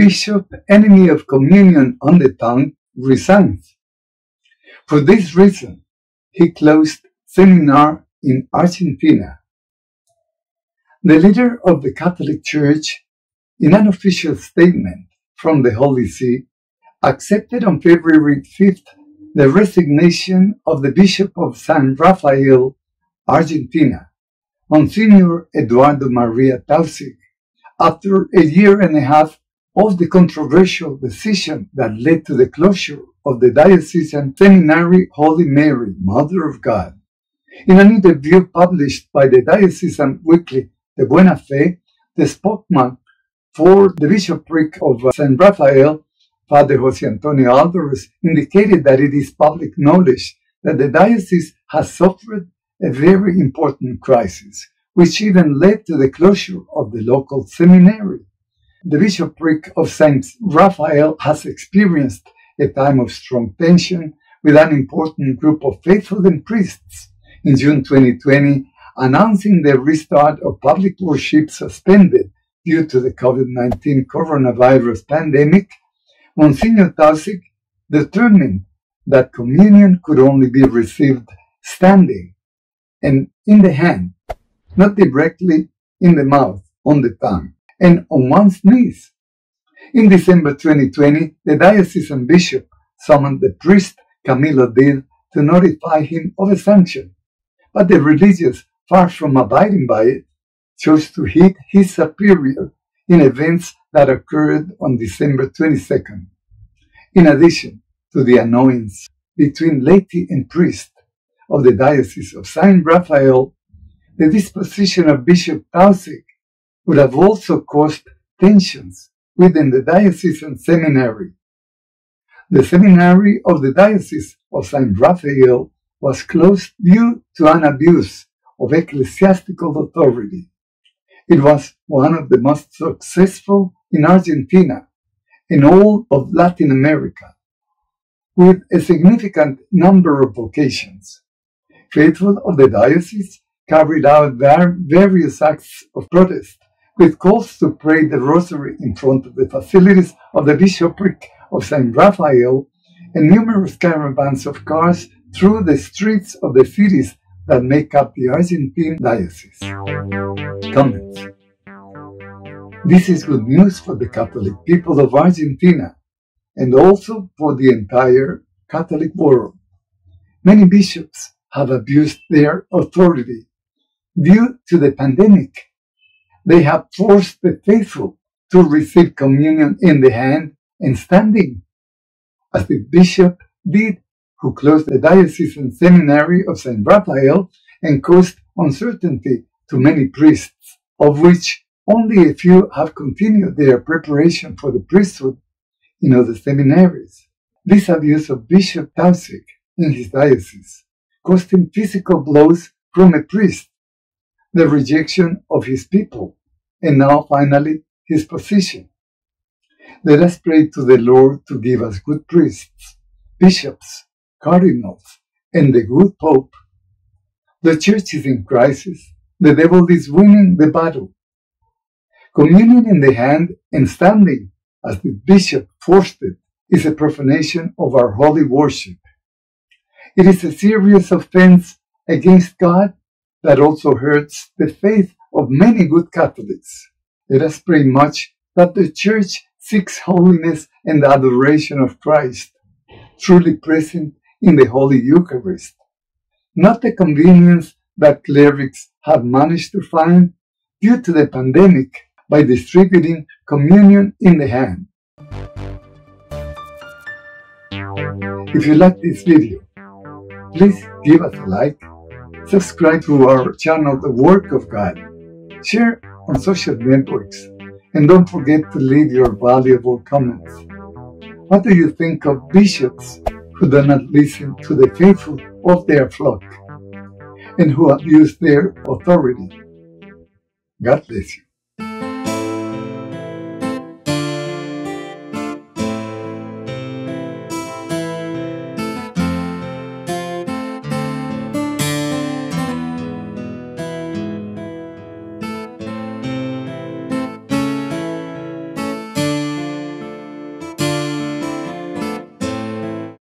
bishop, enemy of communion on the tongue, resigns. For this reason, he closed seminar in Argentina. The leader of the Catholic Church, in an official statement from the Holy See, accepted on February 5th the resignation of the Bishop of San Rafael, Argentina, Monsignor Eduardo Maria Taussig, after a year and a half of the controversial decision that led to the closure of the diocesan seminary Holy Mary, Mother of God. In an interview published by the diocesan weekly The Buena Fe, the spokesman for the bishopric of uh, San Rafael, Father Jose Antonio Alvarez, indicated that it is public knowledge that the diocese has suffered a very important crisis, which even led to the closure of the local seminary. The bishopric of Saint Raphael has experienced a time of strong tension with an important group of faithful and priests. In June 2020, announcing the restart of public worship suspended due to the COVID-19 coronavirus pandemic, Monsignor Taussig determined that communion could only be received standing and in the hand, not directly in the mouth, on the tongue and on one's knees. In December 2020, the diocesan bishop summoned the priest Camilo Dib to notify him of a sanction, but the religious, far from abiding by it, chose to hit his superior in events that occurred on December 22nd. In addition to the annoyance between laity and priest of the Diocese of San Rafael, the disposition of Bishop Taussig would have also caused tensions within the diocesan seminary. The seminary of the Diocese of St. Rafael was closed due to an abuse of ecclesiastical authority. It was one of the most successful in Argentina and all of Latin America, with a significant number of vocations. Faithful of the diocese carried out various acts of protest with calls to pray the rosary in front of the facilities of the bishopric of St. Raphael and numerous caravans of cars through the streets of the cities that make up the Argentine diocese. Comments This is good news for the Catholic people of Argentina and also for the entire Catholic world. Many bishops have abused their authority due to the pandemic they have forced the faithful to receive communion in the hand and standing, as the bishop did who closed the diocesan seminary of St. Raphael and caused uncertainty to many priests, of which only a few have continued their preparation for the priesthood in other seminaries. This abuse of Bishop Taussig in his diocese cost him physical blows from a priest, the rejection of his people, and now finally his position. Let us pray to the Lord to give us good priests, bishops, cardinals, and the good Pope. The church is in crisis. The devil is winning the battle. Communion in the hand and standing, as the bishop forced it, is a profanation of our holy worship. It is a serious offense against God that also hurts the faith of many good Catholics. Let us pray much that the Church seeks holiness and the adoration of Christ, truly present in the Holy Eucharist, not the convenience that clerics have managed to find due to the pandemic by distributing communion in the hand. If you like this video, please give us a like, subscribe to our channel The Work of God, share on social networks, and don't forget to leave your valuable comments. What do you think of bishops who do not listen to the faithful of their flock and who abuse their authority? God bless you.